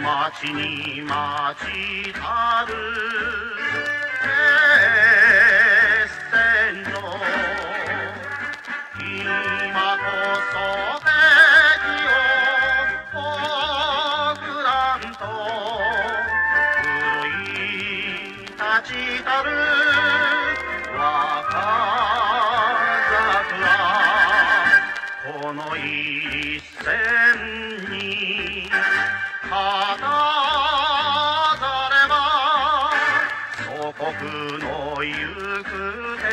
待ちに待ちたるこの一戦に勝たざれば祖国の行く手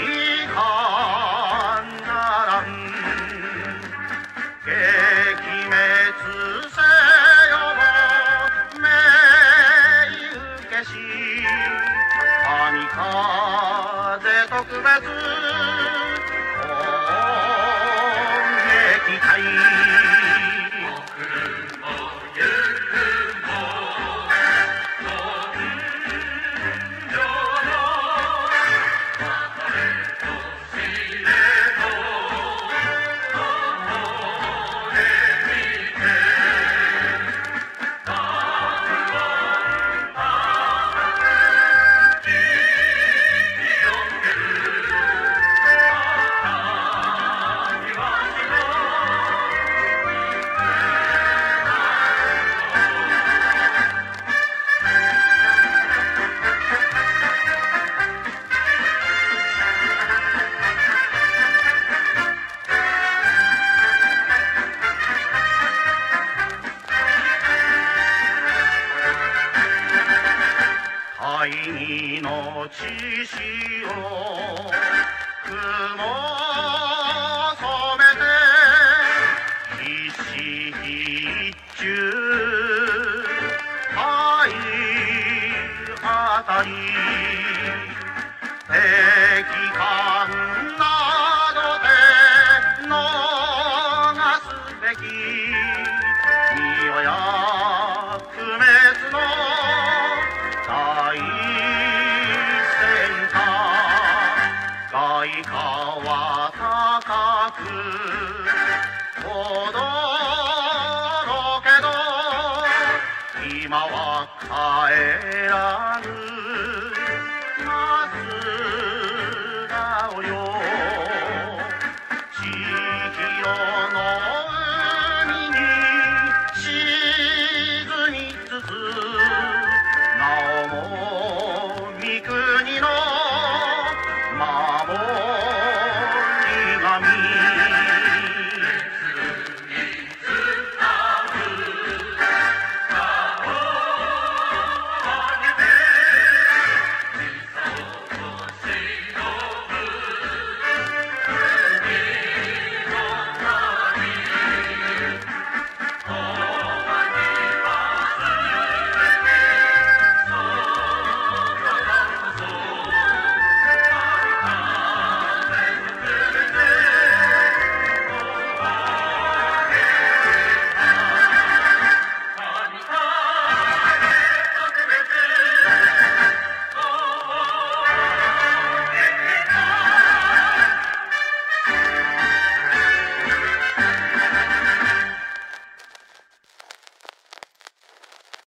いかならん撃滅せよ。命受けし神風特別会議の知識を雲染めて一死一中愛あたりは高く踊ろうけど今は帰らぬ